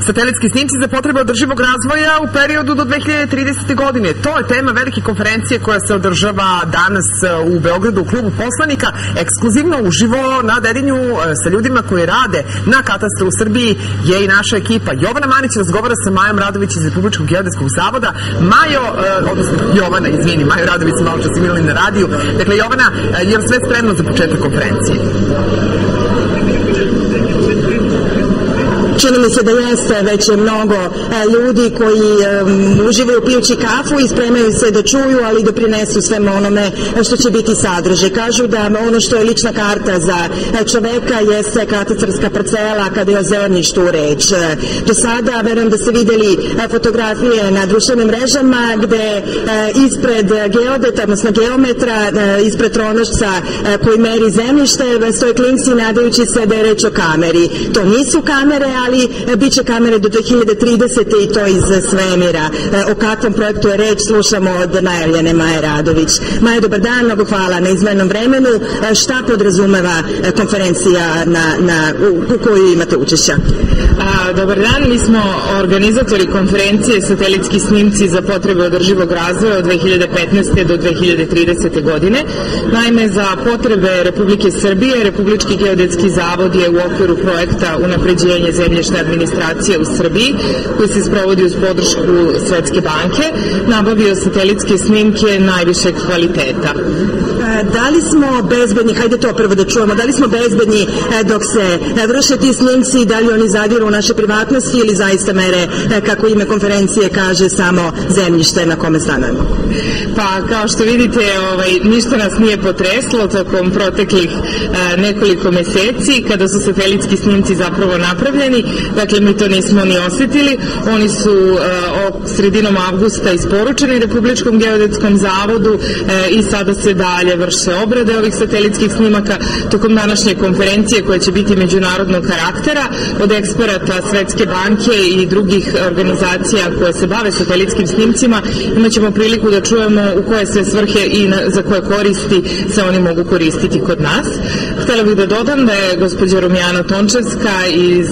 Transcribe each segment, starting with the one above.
Satelitski snimci za potrebe održivog razvoja u periodu do 2030. godine. To je tema velike konferencije koja se održava danas u Beogradu u klubu poslanika, ekskluzivno uživo na Dedinju sa ljudima koji rade na katastru u Srbiji je i naša ekipa. Jovana Manić razgovara sa Majom Radović iz Republičkog geodetskog zavoda. Majo, odnosno Jovana, izvini, Majo Radović malo čas imali na radiju. Dakle, Jovana, je li sve spremno za početak konferencije? Čini mi se da jeste već je mnogo e, ljudi koji um, uživaju pijući kafu i spremaju se da čuju, ali da prinesu svemu onome što će biti sadržaj. Kažu da ono što je lična karta za čoveka jeste katastarska parcela kada je o zemljištu reč. Do sada, verujem da ste videli fotografije na društvenim mrežama gde ispred geodeta, odnosno geometra, ispred tronošca koji meri zemljište, stoje klinci nadajući se da je reč o kameri. To nisu kamere, ali bit će kamere do 2030. i to iz svemira. O kakvom projektu je reč slušamo od najavljene Maje Radović. Maja, dobar dan, mnogo hvala na izmenom vremenu. Šta podrazumeva konferencija na, na, u, u kojoj imate učešća? A, dobar dan, mi smo organizatori konferencije Satelitski snimci za potrebe održivog razvoja od 2015. do 2030. godine. Naime, za potrebe Republike Srbije, Republički geodetski zavod je u okviru projekta unapređenje zemljišne administracije u Srbiji, koji se sprovodi uz podršku Svetske banke, nabavio satelitske snimke najvišeg kvaliteta. Da li smo bezbedni, hajde to prvo da čujemo, da li smo bezbedni dok se vrše ti snimci, da li oni zadiru u naše privatnosti ili zaista mere, kako ime konferencije kaže, samo zemljište na kome stanujemo? Pa, kao što vidite, ovaj, ništa nas nije potreslo tokom proteklih e, nekoliko meseci, kada su satelitski snimci zapravo napravljeni, dakle mi to nismo ni osetili, oni su e, sredinom avgusta isporučeni Republičkom geodetskom zavodu e, i sada se dalje vrše obrade ovih satelitskih snimaka tokom današnje konferencije koja će biti međunarodnog karaktera od eksperata Svetske banke i drugih organizacija koje se bave satelitskim snimcima imaćemo priliku da čujemo u koje sve svrhe i za koje koristi se oni mogu koristiti kod nas. Htela bih da dodam da je gospođa Rumjana Tončevska iz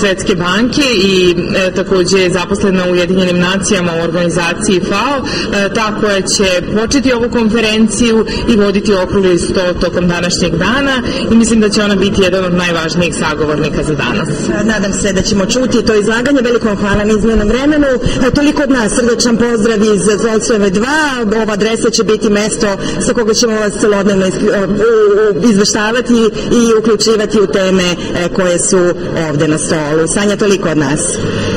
Svetske banke i e, takođe zaposlena u Ujedinjenim nacijama u organizaciji FAO, e, ta koja će početi ovu konferenciju i voditi okrugli sto tokom današnjeg dana i mislim da će ona biti jedan od najvažnijih sagovornika za danas. Nadam se da ćemo čuti to izlaganje. Veliko vam hvala na izmjenom vremenu. E, toliko od nas. Srdečan pozdrav iz Zolcove 2. Ova adresa će biti mesto sa koga ćemo vas celodnevno izveštavati i uključivati u teme e, koje su ovde na stolu. Sanja, toliko od nas.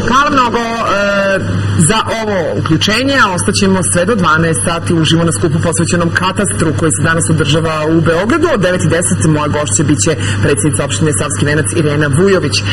Hvala mnogo e, za ovo uključenje, a ostaćemo sve do 12 sati uživo na skupu posvećenom katastru koji se danas održava u Beogradu. Od 9.10 moja gošća biće predsjednica opštine Savski Venac Irena Vujović.